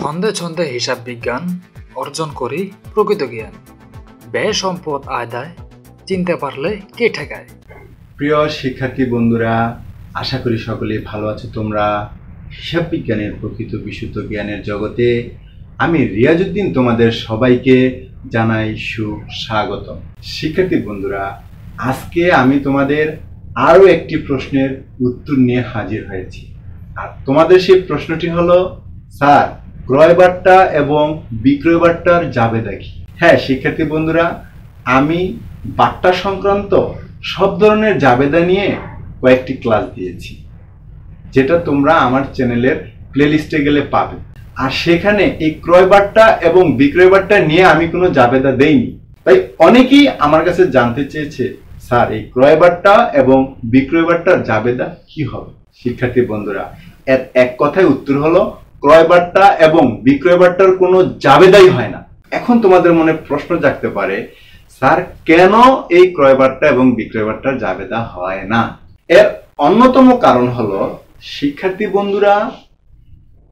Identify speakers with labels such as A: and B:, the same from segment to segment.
A: ছন্দে ছন্দে হিসাব বিজ্ঞান অর্জন করি প্রকৃত জ্ঞান। ব্যয় সম্পদ আদায়, চিনতে পারলে কে ঠেকায়?
B: প্রিয় শিক্ষার্থী বন্ধুরা, আশা করি সকলে ভালো আছো তোমরা। হিসাব বিজ্ঞানের প্রকৃত বিশুদ্ধ জ্ঞানের জগতে আমি রিয়াজুদ্দিন তোমাদের সবাইকে জানাই সুস্বাগত শিক্ষার্থী বন্ধুরা, আজকে আমি তোমাদের আরও একটি প্রশ্নের উত্তর নিয়ে হাজির হয়েছি। আর তোমাদের সেই প্রশ্নটি হলো, স্যার ক্রয় বার্তা এবং বিক্রয় বার্তার জাবেদা কি? হ্যাঁ শিক্ষার্থী বন্ধুরা, আমি বার্তা সংক্রান্ত সব ধরনের জাবেদা নিয়ে কয়েকটি ক্লাস দিয়েছি, যেটা তোমরা আমার চ্যানেলের প্লেলিস্টে গেলে পাবে। আর সেখানে এই ক্রয় বার্তা এবং বিক্রয় বার্তা নিয়ে আমি কোনো জাবেদা দেইনি। তাই অনেকেই আমার কাছে জানতে চেয়েছে, স্যার, এই ক্রয় বার্তা এবং বিক্রয় বার্তার জাবেদা কি হবে? শিক্ষার্থী বন্ধুরা, এর এক কথায় উত্তর হলো ক্রয় বার্তা এবং বিক্রয় বার্তার কোনো জাবেদাই হয় না। এখন তোমাদের মনে প্রশ্ন জাগতে পারে, স্যার, কেন এই ক্রয় বার্তা এবং বিক্রয় বার্তার জাবেদা হয় না? এর অন্যতম কারণ হলো, শিক্ষার্থী বন্ধুরা,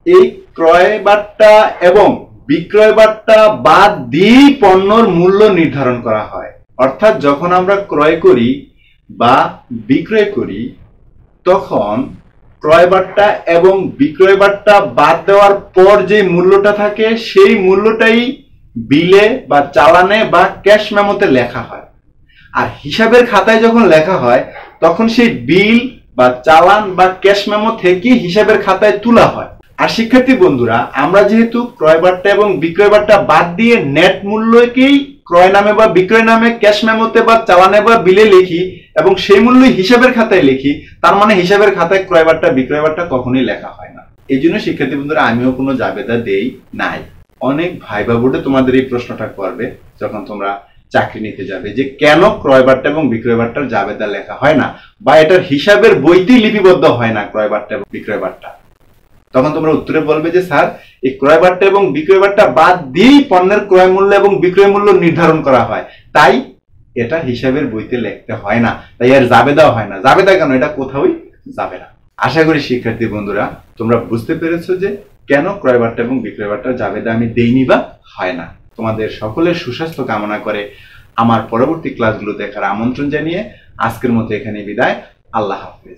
B: এই ক্রয় বার্তা এবং বিক্রয় বার্তা বাদ দিয়েই পণ্যর মূল্য নির্ধারণ করা হয়। অর্থাৎ যখন আমরা ক্রয় করি বা বিক্রয় করি, তখন ক্রয় বার্তা এবং বিক্রয় বার্তা বাদ দেওয়ার পর যে মূল্যটা থাকে, সেই মূল্যটাই বিলে বা চালানে বা ক্যাশ মেমোতে লেখা হয়। আর হিসাবের খাতায় যখন লেখা হয়, তখন সেই বিল বা চালান বা ক্যাশ মেমো থেকে হিসাবের খাতায় তোলা হয়। আর শিক্ষার্থী বন্ধুরা, আমরা যেহেতু ক্রয় বার্তা এবং বিক্রয় বার্তা বাদ দিয়ে নেট মূল্যকেই ক্রয় নামে বা বিক্রয় নামে, ক্যাশ মেমোতে বা চালানে বা বিলে লিখি এবং সেই মূল্য হিসাবের খাতায় লিখি, তার মানে হিসাবের খাতায় ক্রয় বার্তা বিক্রয় কখনোই লেখা হয় না। এই জন্য শিক্ষার্থী বন্ধুরা, আমিও কোনো জাবেদা দেই নাই। অনেক ভাইবা বোর্ডে তোমাদের এই প্রশ্নটা করবে, যখন তোমরা চাকরি নিতে যাবে, যে কেন ক্রয় বার্তা এবং বিক্রয় বার্তার জাবেদা লেখা হয় না, বা এটার হিসাবের বইতেই লিপিবদ্ধ হয় না ক্রয়বারটা এবং বিক্রয় বার্তা তখন তোমরা উত্তরে বলবে যে, স্যার, এই ক্রয়বারটা এবং বিক্রয়বারটা বাদ দিয়েই পণ্যের ক্রয় মূল্য এবং বিক্রয় মূল্য নির্ধারণ করা হয়। তাই এটা হিসাবের বইতে লিখতে হয় না। তাই এর জাবেদাও হয় না। জাবেদা কেন? এটা কোথাওই যাবে না। আশা করি শিক্ষার্থী বন্ধুরা, তোমরা বুঝতে পেরেছ যে কেন ক্রয়বারটা এবং বিক্রয়বারটা যাবে জাবেদা আমি দেইনি বা হয় না। তোমাদের সকলের সুস্বাস্থ্য কামনা করে আমার পরবর্তী ক্লাসগুলো দেখার আমন্ত্রণ জানিয়ে আজকের মতো এখানে বিদায়। আল্লাহ হাফিজ।